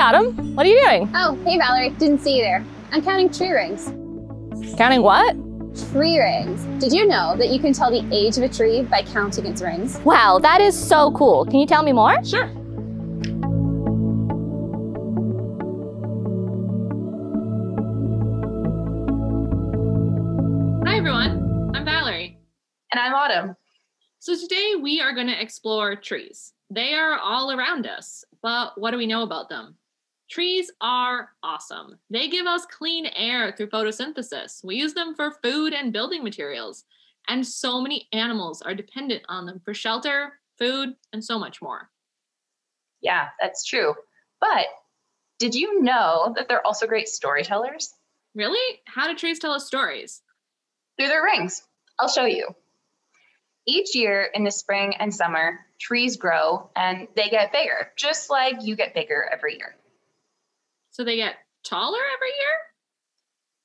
Autumn. What are you doing? Oh, hey Valerie. Didn't see you there. I'm counting tree rings. Counting what? Tree rings. Did you know that you can tell the age of a tree by counting its rings? Wow, that is so cool. Can you tell me more? Sure. Hi everyone, I'm Valerie. And I'm Autumn. So today we are going to explore trees. They are all around us, but what do we know about them? Trees are awesome. They give us clean air through photosynthesis. We use them for food and building materials. And so many animals are dependent on them for shelter, food, and so much more. Yeah, that's true. But did you know that they're also great storytellers? Really? How do trees tell us stories? Through their rings. I'll show you. Each year in the spring and summer, trees grow and they get bigger, just like you get bigger every year. So they get taller every year?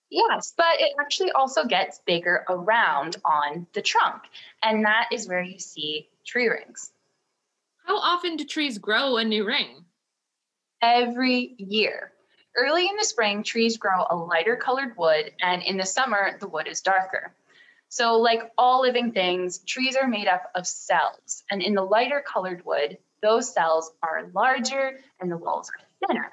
Yes, but it actually also gets bigger around on the trunk. And that is where you see tree rings. How often do trees grow a new ring? Every year. Early in the spring, trees grow a lighter colored wood, and in the summer, the wood is darker. So, like all living things, trees are made up of cells. And in the lighter colored wood, those cells are larger and the walls are thinner.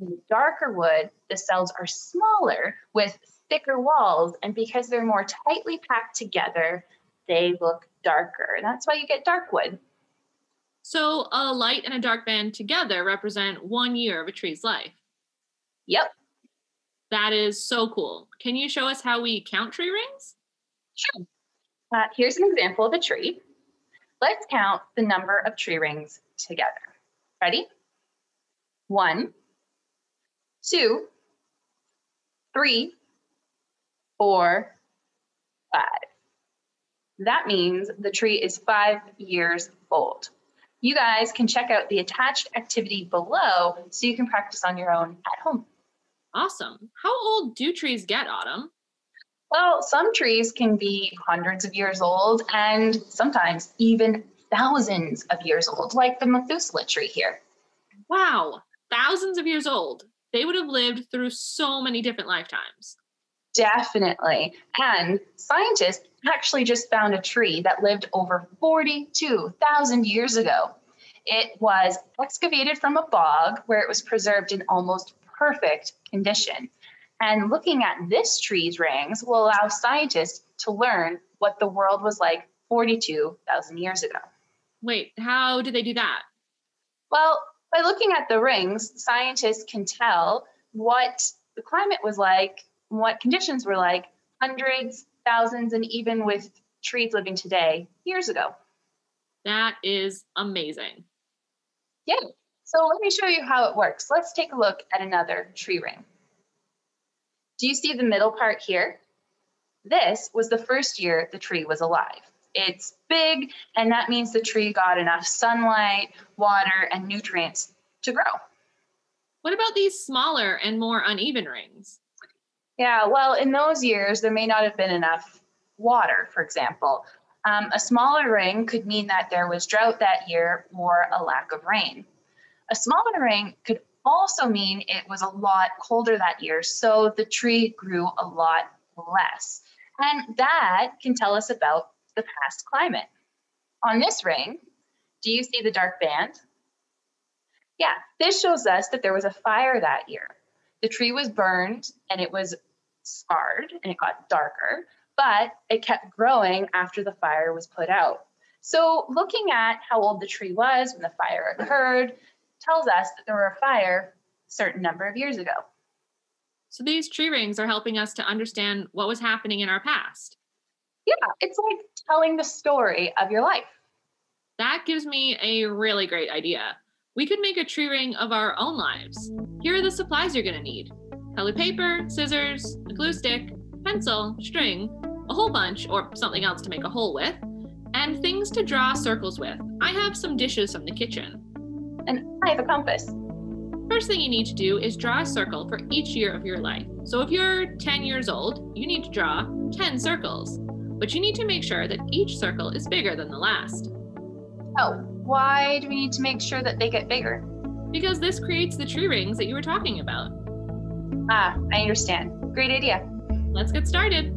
The darker wood, the cells are smaller with thicker walls. And because they're more tightly packed together, they look darker. And that's why you get dark wood. So a light and a dark band together represent one year of a tree's life. Yep. That is so cool. Can you show us how we count tree rings? Sure. Uh, here's an example of a tree. Let's count the number of tree rings together. Ready? One, two, three, four, five. That means the tree is five years old. You guys can check out the attached activity below so you can practice on your own at home. Awesome. How old do trees get, Autumn? Well, some trees can be hundreds of years old and sometimes even thousands of years old, like the Methuselah tree here. Wow, thousands of years old. They would have lived through so many different lifetimes. Definitely. And scientists actually just found a tree that lived over 42,000 years ago. It was excavated from a bog where it was preserved in almost perfect condition. And looking at this tree's rings will allow scientists to learn what the world was like 42,000 years ago. Wait, how did they do that? Well, by looking at the rings, scientists can tell what the climate was like, what conditions were like hundreds, thousands, and even with trees living today years ago. That is amazing. Yeah. So let me show you how it works. Let's take a look at another tree ring. Do you see the middle part here? This was the first year the tree was alive. It's big, and that means the tree got enough sunlight, water, and nutrients to grow. What about these smaller and more uneven rings? Yeah, well, in those years, there may not have been enough water, for example. Um, a smaller ring could mean that there was drought that year or a lack of rain. A smaller ring could also mean it was a lot colder that year, so the tree grew a lot less. And that can tell us about the past climate. On this ring, do you see the dark band? Yeah, this shows us that there was a fire that year. The tree was burned and it was scarred and it got darker, but it kept growing after the fire was put out. So, looking at how old the tree was when the fire occurred tells us that there were a fire a certain number of years ago. So these tree rings are helping us to understand what was happening in our past. Yeah, it's like telling the story of your life. That gives me a really great idea. We could make a tree ring of our own lives. Here are the supplies you're going to need colored paper, scissors, a glue stick, pencil, string, a hole punch or something else to make a hole with, and things to draw circles with. I have some dishes from the kitchen. And I have a compass. First thing you need to do is draw a circle for each year of your life. So if you're 10 years old, you need to draw 10 circles. But you need to make sure that each circle is bigger than the last. Oh, why do we need to make sure that they get bigger? because this creates the tree rings that you were talking about. Ah, I understand. Great idea. Let's get started.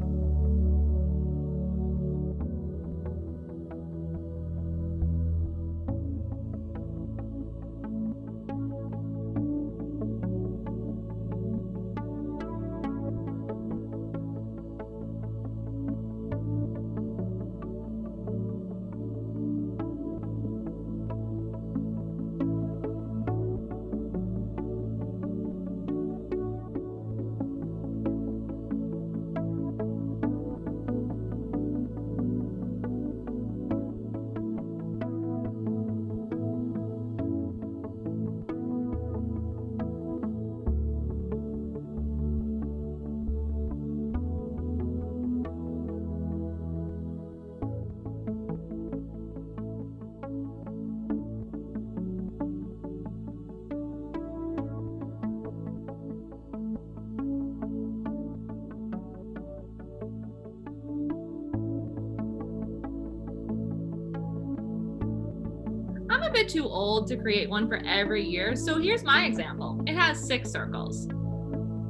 Bit too old to create one for every year, so here's my example. It has six circles.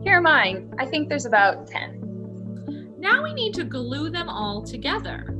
Here are mine. I think there's about 10. Now we need to glue them all together.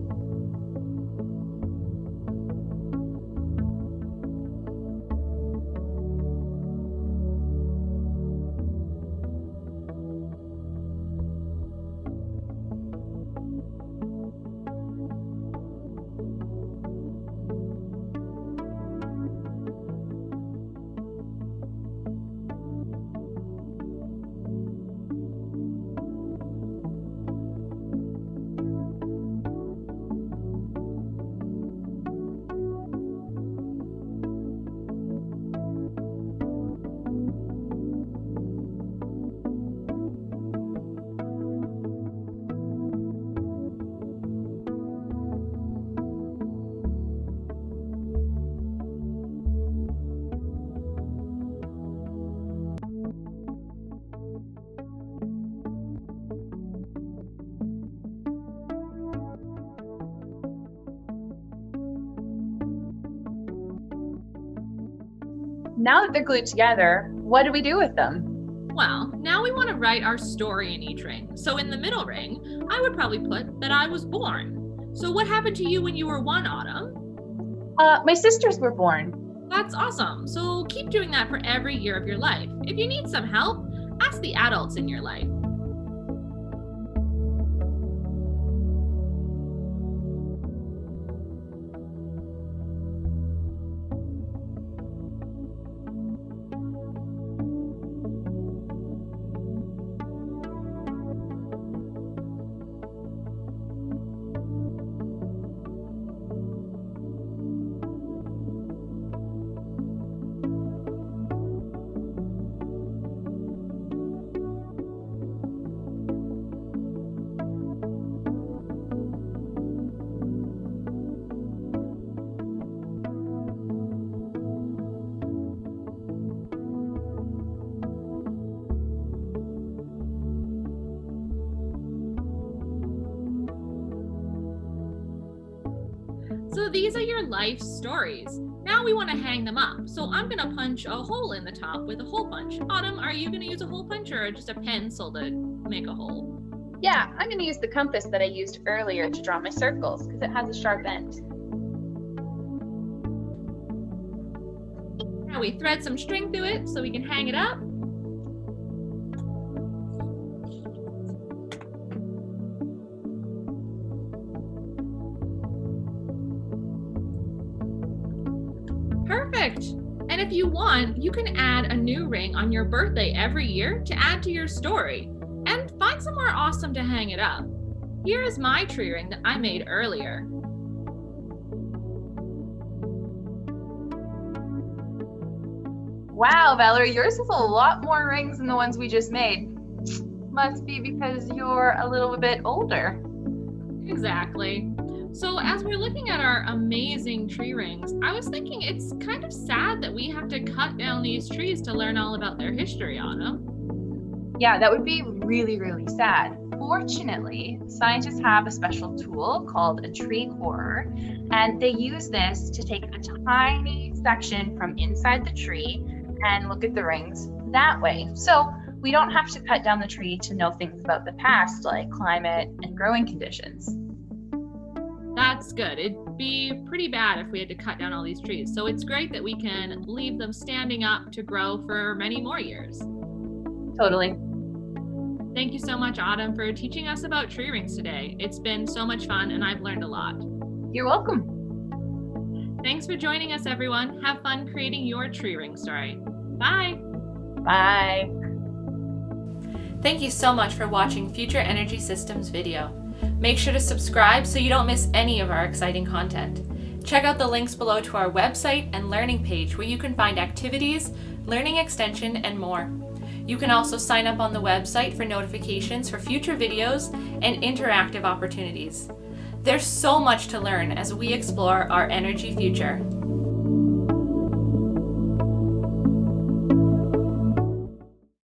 Now that they're glued together, what do we do with them? Well, now we want to write our story in each ring. So in the middle ring, I would probably put that I was born. So what happened to you when you were one, Autumn? Uh, my sisters were born. That's awesome. So keep doing that for every year of your life. If you need some help, ask the adults in your life. So these are your life stories. Now we want to hang them up. So I'm going to punch a hole in the top with a hole punch. Autumn, are you going to use a hole punch or just a pencil to make a hole? Yeah, I'm going to use the compass that I used earlier to draw my circles because it has a sharp end. Now we thread some string through it so we can hang it up. Can add a new ring on your birthday every year to add to your story and find somewhere awesome to hang it up. Here is my tree ring that I made earlier. Wow, Valerie, yours has a lot more rings than the ones we just made. Must be because you're a little bit older. Exactly. So, as we're looking at our amazing tree rings, I was thinking it's kind of sad that we have to cut down these trees to learn all about their history on them. Yeah, that would be really, really sad. Fortunately, scientists have a special tool called a tree corer, and they use this to take a tiny section from inside the tree and look at the rings that way. So we don't have to cut down the tree to know things about the past, like climate and growing conditions. That's good. It'd be pretty bad if we had to cut down all these trees. So it's great that we can leave them standing up to grow for many more years. Totally. Thank you so much, Autumn, for teaching us about tree rings today. It's been so much fun and I've learned a lot. You're welcome. Thanks for joining us, everyone. Have fun creating your tree ring story. Bye. Bye. Thank you so much for watching Future Energy Systems video. Make sure to subscribe so you don't miss any of our exciting content. Check out the links below to our website and learning page where you can find activities, learning extension, and more. You can also sign up on the website for notifications for future videos and interactive opportunities. There's so much to learn as we explore our energy future.